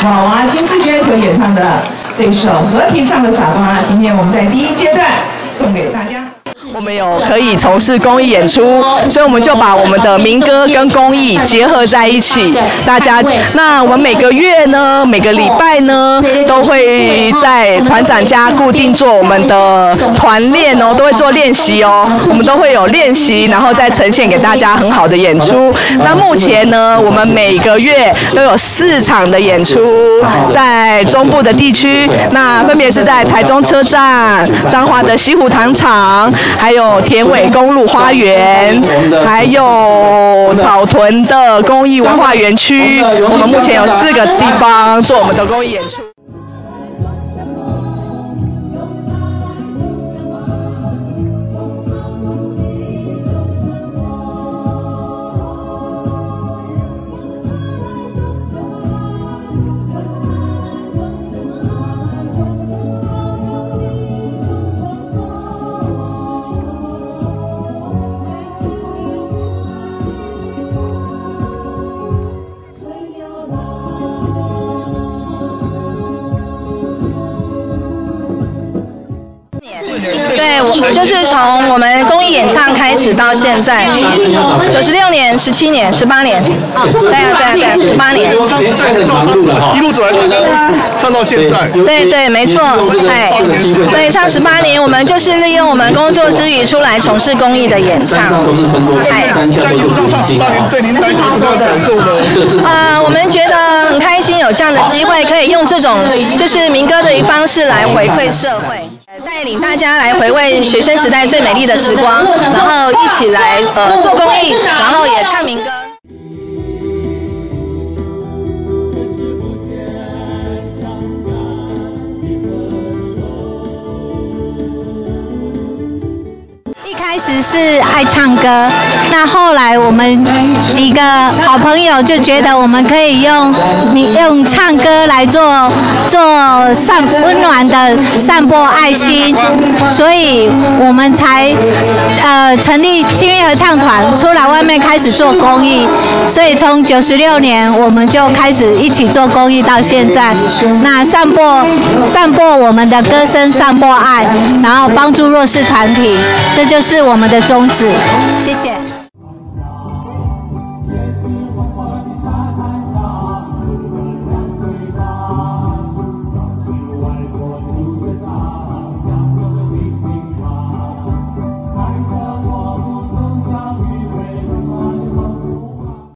好啊金志娟所演唱的这首合体上的傻瓜今天我们在第一阶段送给大家。我们有可以从事公益演出，所以我们就把我们的民歌跟公益结合在一起。大家，那我们每个月呢，每个礼拜呢，都会在团长家固定做我们的团练哦，都会做练习哦。我们都会有练习，然后再呈现给大家很好的演出。那目前呢，我们每个月都有四场的演出，在中部的地区，那分别是在台中车站、彰化的西湖糖厂。还有田尾公路花园，还有草屯的公益文化园区，我们目前有四个地方做我们的公益演出。就是从我们公益演唱开始到现在，九十六年、十七年、十八年，对啊，对啊，对啊，十八年。一路走来，唱到现在。对对，没错，哎，对，唱十八年，我们就是利用我们工作之余出来从事公益的演唱。哎，在演唱唱十八年，对您来讲有什么感受呢？呃，我们觉得很开心，有这样的机会，可以用这种就是民歌的一方式来回馈社会。领大家来回味学生时代最美丽的时光，然后一起来呃做公益，然后也唱民歌。开始是爱唱歌，那后来我们几个好朋友就觉得我们可以用用唱歌来做做散温暖的散播爱心，所以我们才呃成立青运合唱团，出来外面开始做公益。所以从九十六年我们就开始一起做公益到现在，那散播散播我们的歌声，散播爱，然后帮助弱势团体，这就是我们的宗旨。谢谢。